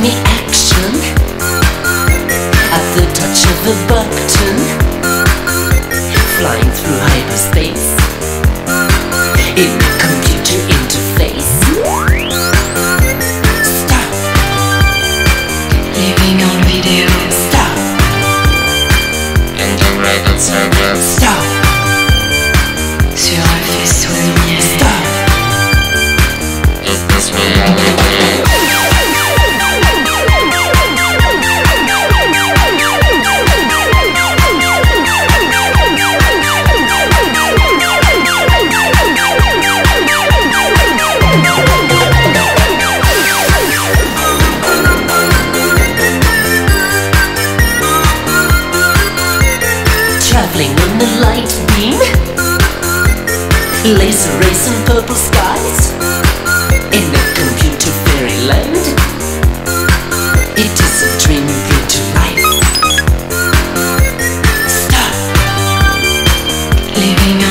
me action at the touch of a button, flying through hyperspace in a computer. Laser rays and purple skies. In a computer fairyland It is a dream come to life Stop. Living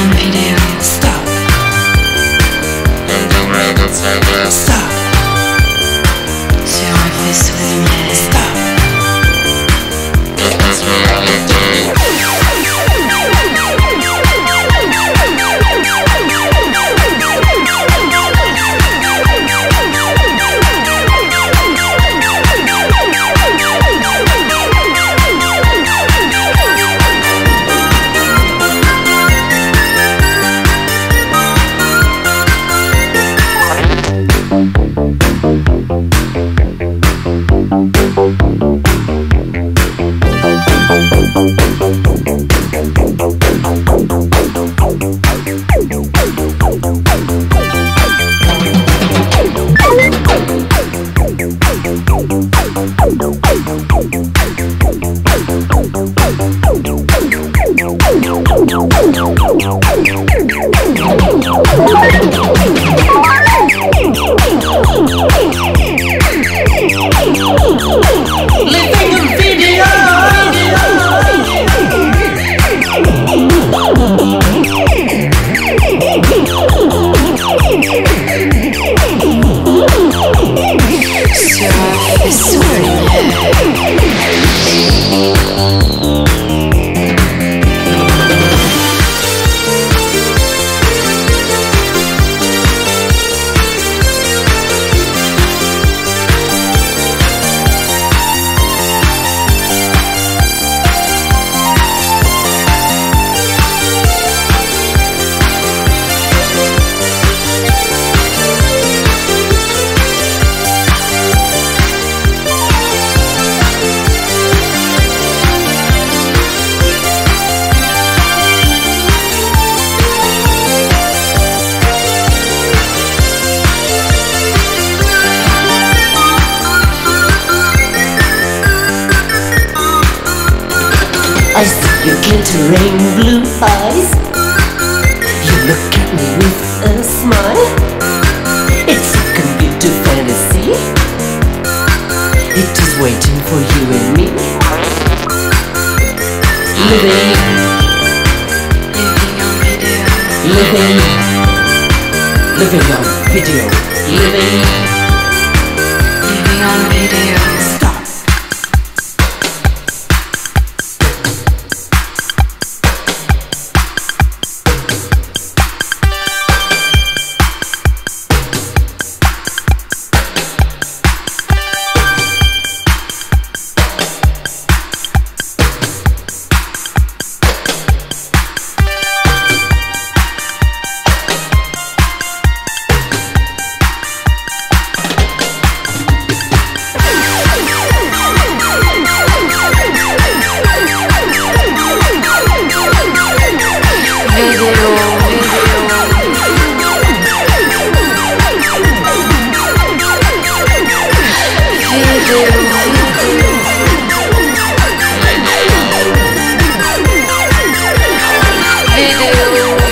eyes, your glittering blue eyes. You look at me with a smile. It's a computer fantasy. It is waiting for you and me. Living, living on video, living, living on video, living, living on video. Scooby-Doo.